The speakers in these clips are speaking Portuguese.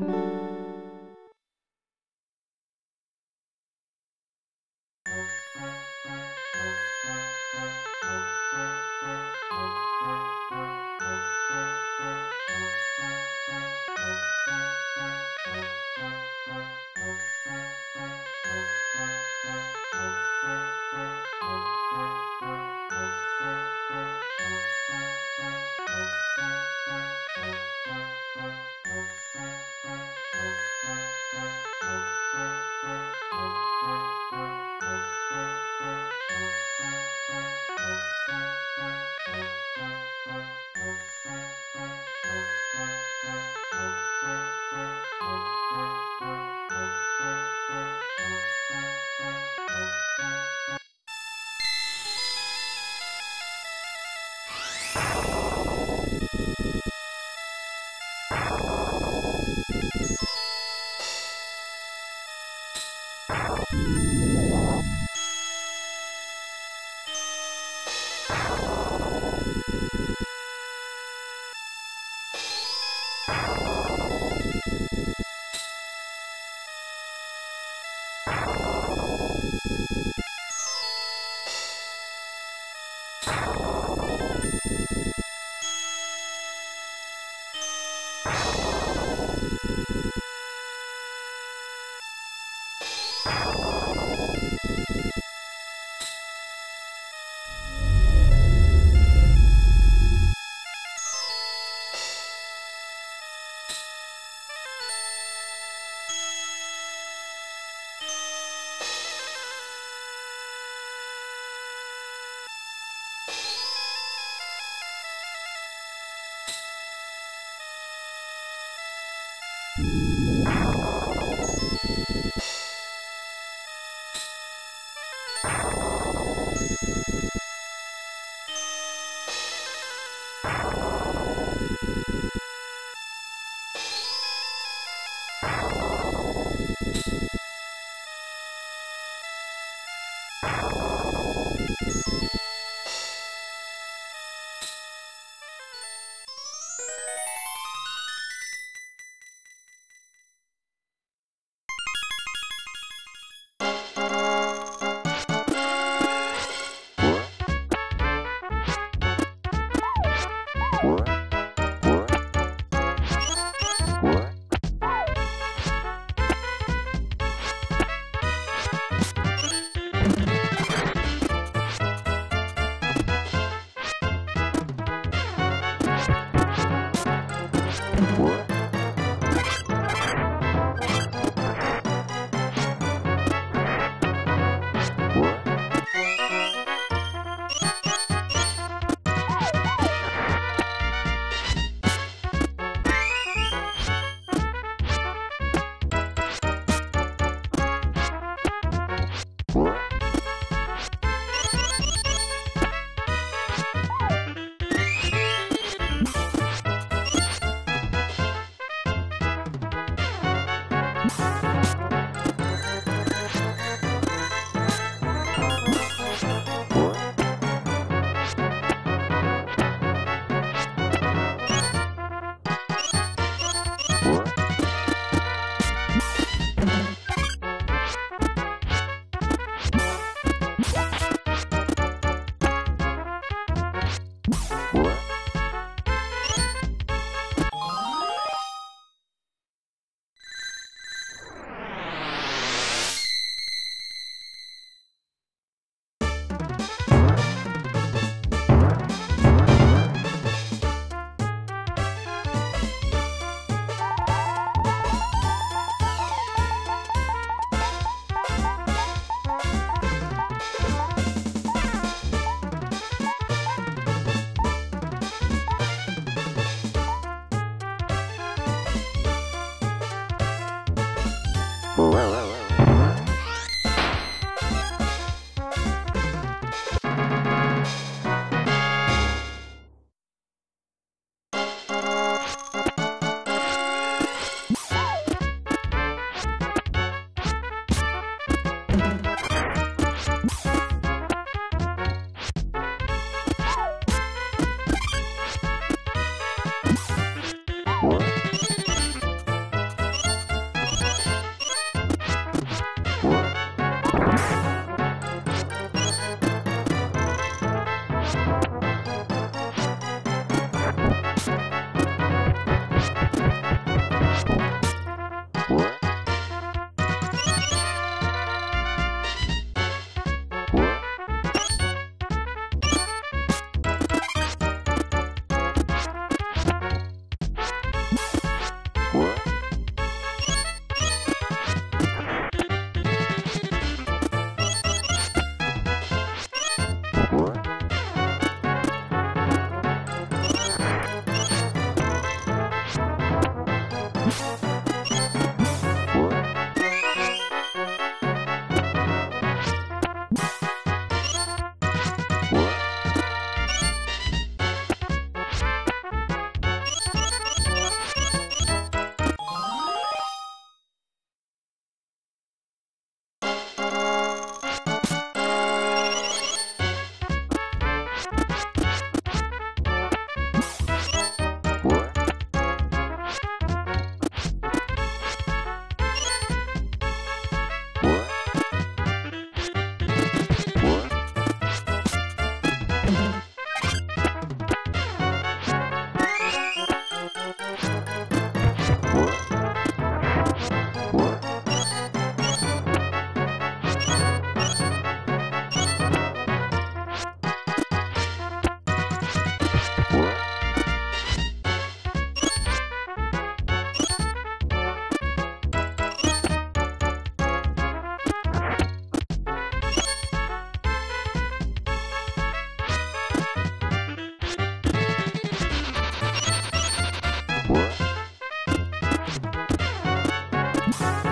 Música Bye.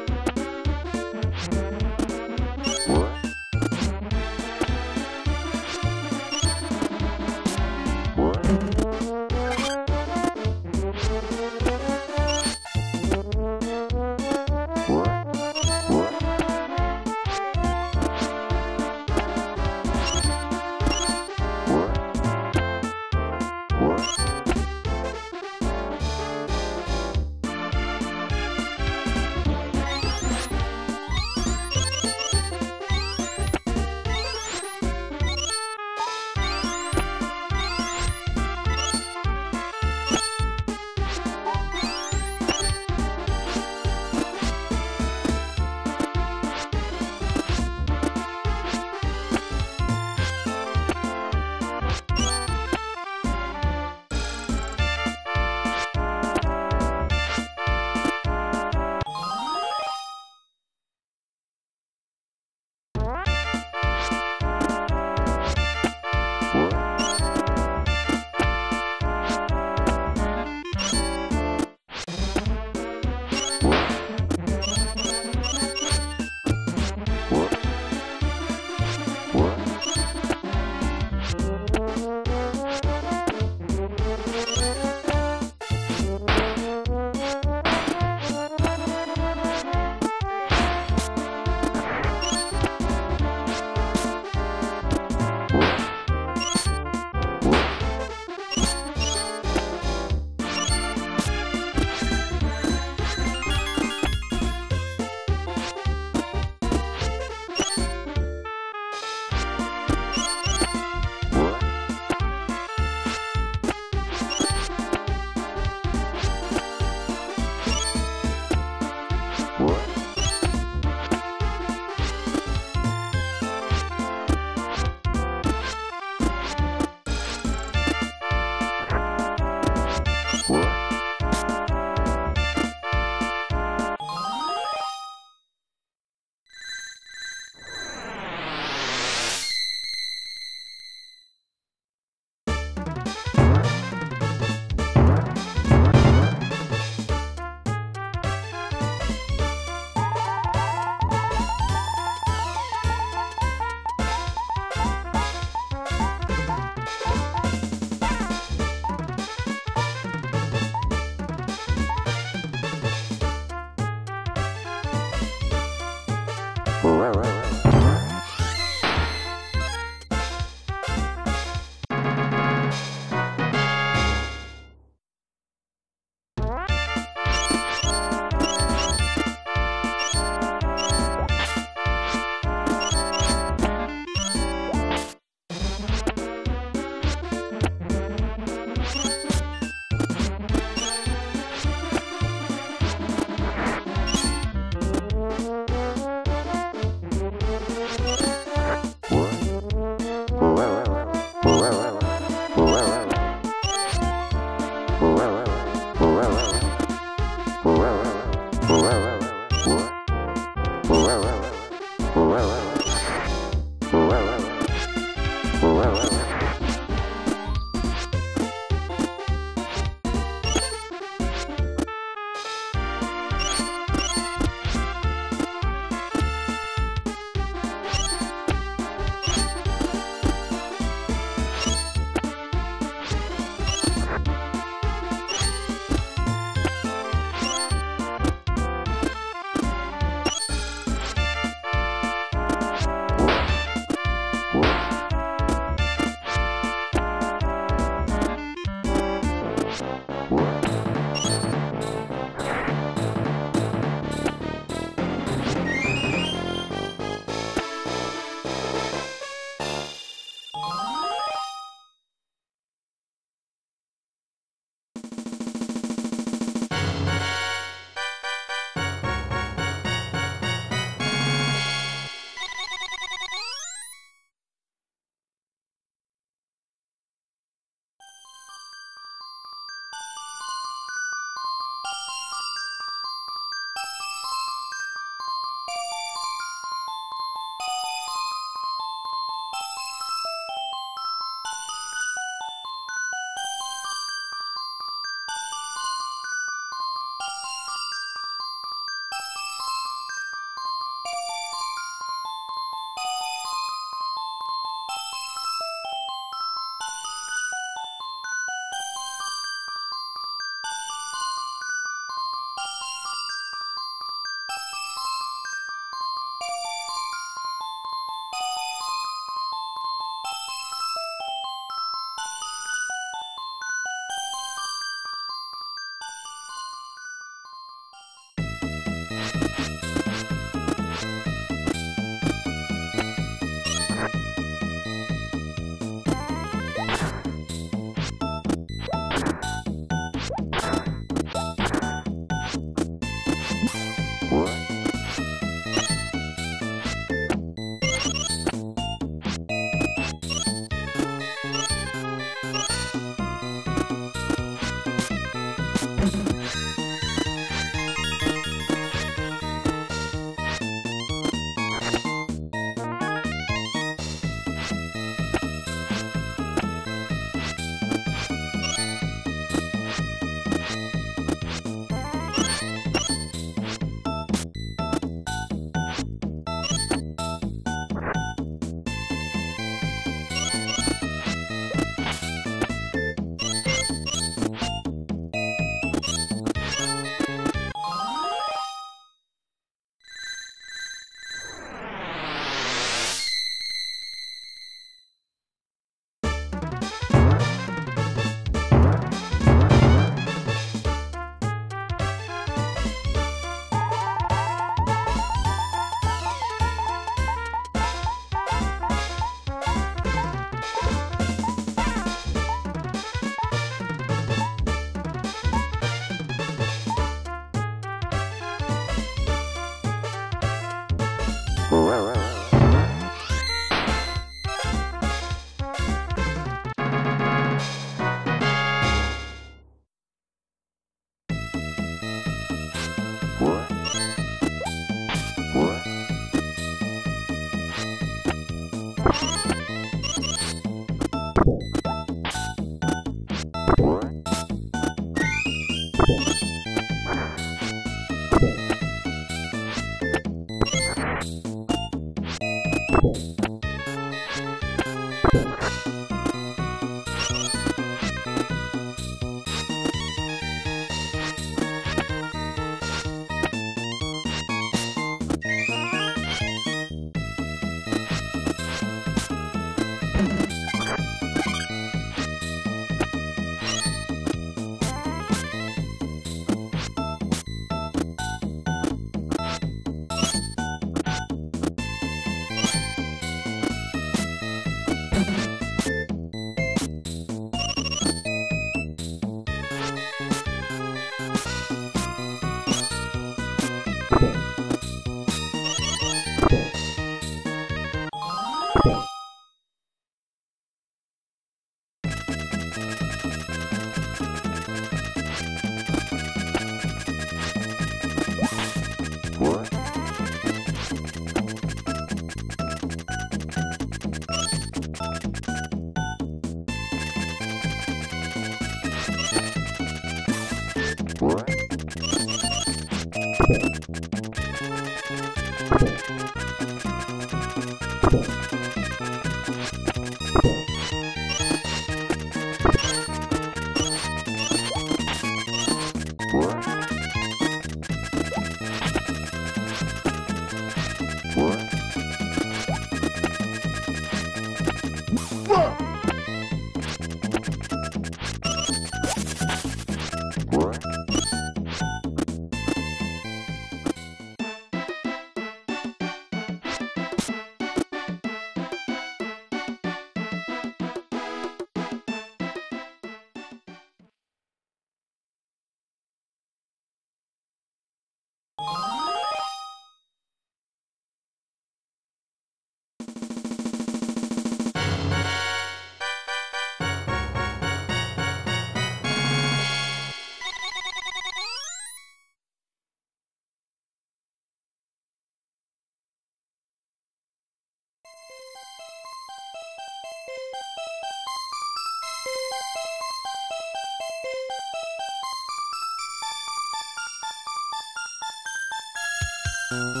Música